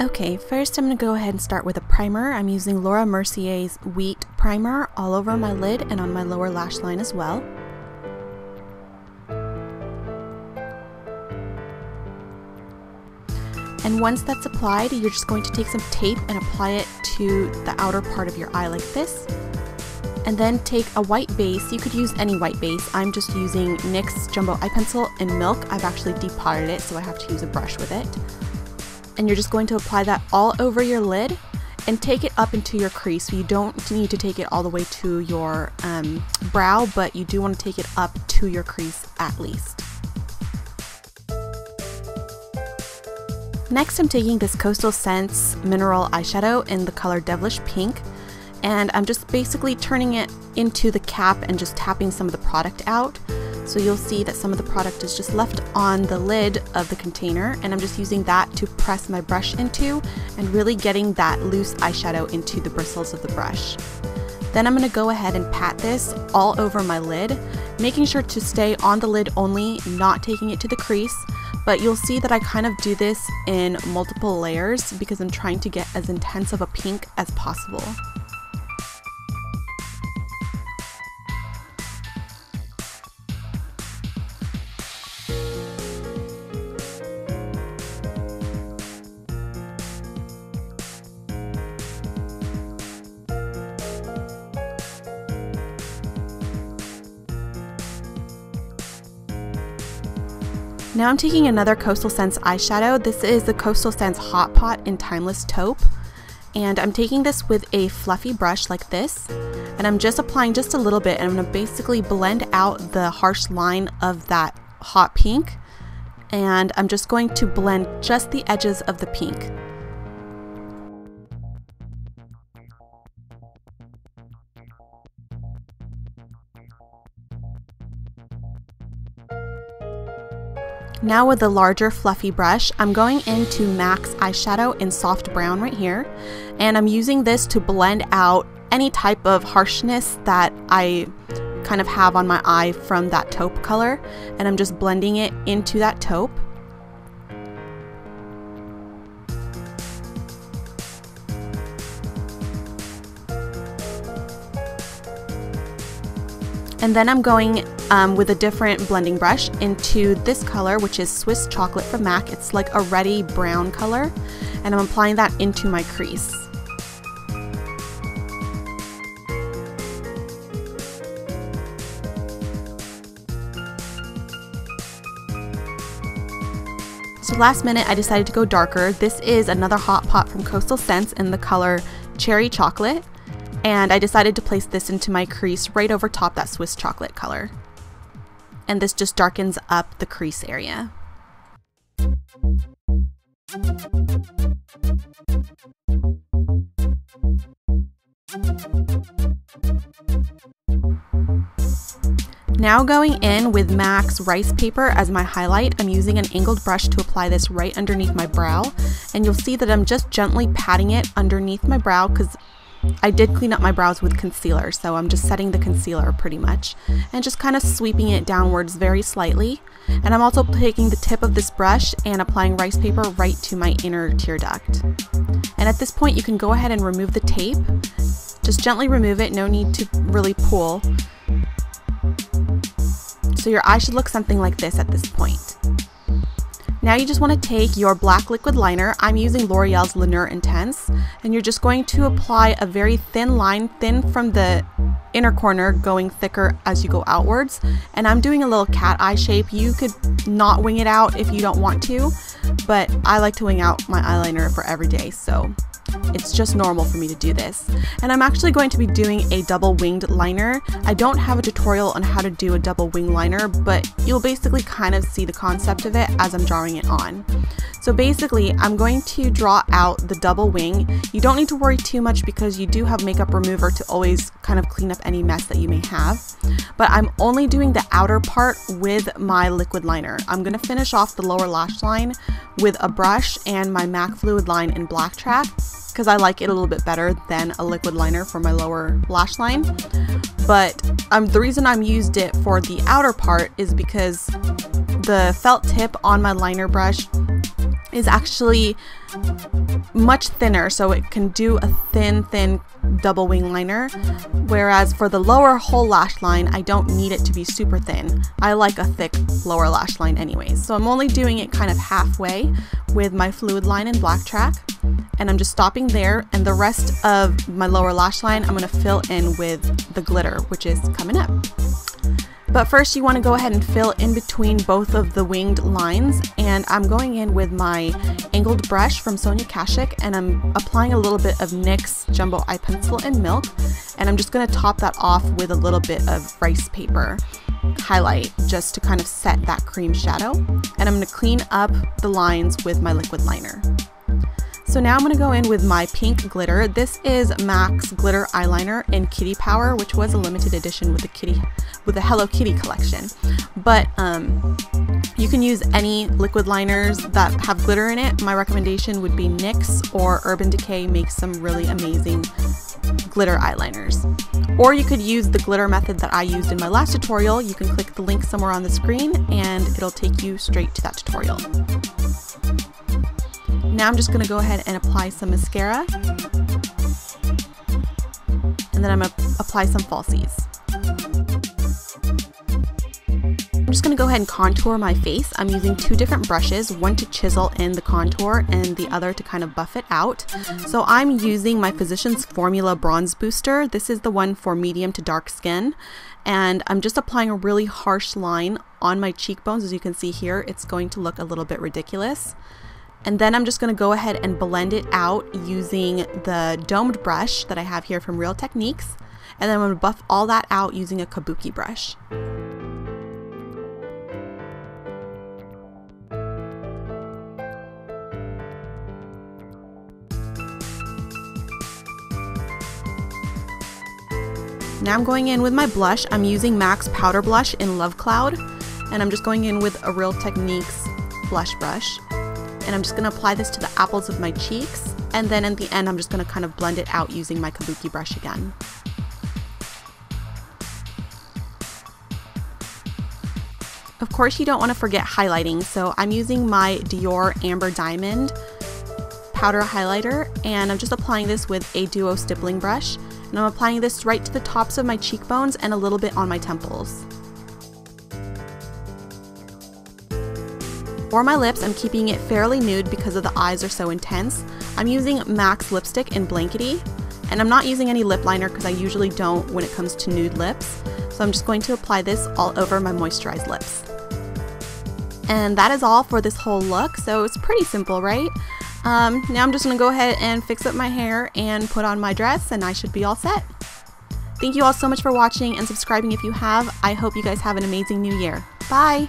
Okay, first I'm going to go ahead and start with a primer. I'm using Laura Mercier's Wheat Primer all over my lid and on my lower lash line as well. And once that's applied, you're just going to take some tape and apply it to the outer part of your eye like this. And then take a white base, you could use any white base, I'm just using NYX Jumbo Eye Pencil in Milk. I've actually depotted it so I have to use a brush with it. And you're just going to apply that all over your lid and take it up into your crease. You don't need to take it all the way to your um, brow, but you do want to take it up to your crease at least. Next I'm taking this Coastal Scents Mineral Eyeshadow in the color Devilish Pink and I'm just basically turning it into the cap and just tapping some of the product out. So you'll see that some of the product is just left on the lid of the container and I'm just using that to press my brush into and really getting that loose eyeshadow into the bristles of the brush. Then I'm going to go ahead and pat this all over my lid, making sure to stay on the lid only, not taking it to the crease, but you'll see that I kind of do this in multiple layers because I'm trying to get as intense of a pink as possible. Now I'm taking another Coastal Scents eyeshadow. This is the Coastal Scents Hot Pot in Timeless Taupe. And I'm taking this with a fluffy brush like this. And I'm just applying just a little bit and I'm going to basically blend out the harsh line of that hot pink. And I'm just going to blend just the edges of the pink. Now with the larger fluffy brush, I'm going into MAC's eyeshadow in soft brown right here. And I'm using this to blend out any type of harshness that I kind of have on my eye from that taupe color. And I'm just blending it into that taupe. And then I'm going um, with a different blending brush into this color, which is Swiss Chocolate from MAC. It's like a reddy brown color, and I'm applying that into my crease. So last minute I decided to go darker. This is another Hot Pot from Coastal Scents in the color Cherry Chocolate and I decided to place this into my crease right over top that Swiss chocolate color. And this just darkens up the crease area. Now going in with MAC's Rice Paper as my highlight, I'm using an angled brush to apply this right underneath my brow. And you'll see that I'm just gently patting it underneath my brow because I did clean up my brows with concealer, so I'm just setting the concealer pretty much and just kind of sweeping it downwards very slightly. And I'm also taking the tip of this brush and applying rice paper right to my inner tear duct. And at this point, you can go ahead and remove the tape. Just gently remove it, no need to really pull. So your eye should look something like this at this point. Now you just want to take your black liquid liner, I'm using L'Oreal's Lineur Intense, and you're just going to apply a very thin line, thin from the inner corner going thicker as you go outwards. And I'm doing a little cat eye shape. You could not wing it out if you don't want to, but I like to wing out my eyeliner for every day, so it's just normal for me to do this. And I'm actually going to be doing a double winged liner. I don't have a tutorial on how to do a double wing liner, but you'll basically kind of see the concept of it as I'm drawing it on. So basically, I'm going to draw out the double wing. You don't need to worry too much because you do have makeup remover to always kind of clean up any mess that you may have. But I'm only doing the outer part with my liquid liner. I'm going to finish off the lower lash line with a brush and my MAC Fluid Line in Black Track because I like it a little bit better than a liquid liner for my lower lash line. But um, the reason I'm used it for the outer part is because the felt tip on my liner brush is actually much thinner so it can do a thin, thin double wing liner. Whereas for the lower whole lash line, I don't need it to be super thin. I like a thick lower lash line anyways. So I'm only doing it kind of halfway with my fluid line and Black Track. And I'm just stopping there and the rest of my lower lash line I'm going to fill in with the glitter, which is coming up. But first you want to go ahead and fill in between both of the winged lines and I'm going in with my angled brush from Sonia Kashuk and I'm applying a little bit of NYX Jumbo Eye Pencil in Milk and I'm just going to top that off with a little bit of rice paper highlight just to kind of set that cream shadow and I'm going to clean up the lines with my liquid liner. So now I'm going to go in with my pink glitter. This is MAC's glitter eyeliner in Kitty Power, which was a limited edition with the Kitty with the Hello Kitty collection. But um, you can use any liquid liners that have glitter in it. My recommendation would be NYX or Urban Decay makes some really amazing glitter eyeliners. Or you could use the glitter method that I used in my last tutorial. You can click the link somewhere on the screen and it'll take you straight to that tutorial. Now I'm just going to go ahead and apply some mascara. And then I'm going to apply some falsies. I'm just going to go ahead and contour my face. I'm using two different brushes, one to chisel in the contour and the other to kind of buff it out. So I'm using my Physicians Formula Bronze Booster. This is the one for medium to dark skin. And I'm just applying a really harsh line on my cheekbones. As you can see here, it's going to look a little bit ridiculous. And then I'm just going to go ahead and blend it out using the domed brush that I have here from Real Techniques. And then I'm going to buff all that out using a kabuki brush. Now I'm going in with my blush. I'm using MAC's Powder Blush in Love Cloud. And I'm just going in with a Real Techniques blush brush and I'm just going to apply this to the apples of my cheeks and then in the end I'm just going to kind of blend it out using my kabuki brush again. Of course you don't want to forget highlighting so I'm using my Dior Amber Diamond powder highlighter and I'm just applying this with a duo stippling brush and I'm applying this right to the tops of my cheekbones and a little bit on my temples. For my lips, I'm keeping it fairly nude because of the eyes are so intense. I'm using MAC's lipstick in Blankety, and I'm not using any lip liner because I usually don't when it comes to nude lips. So I'm just going to apply this all over my moisturized lips. And that is all for this whole look, so it's pretty simple, right? Um, now I'm just going to go ahead and fix up my hair and put on my dress and I should be all set. Thank you all so much for watching and subscribing if you have. I hope you guys have an amazing new year. Bye!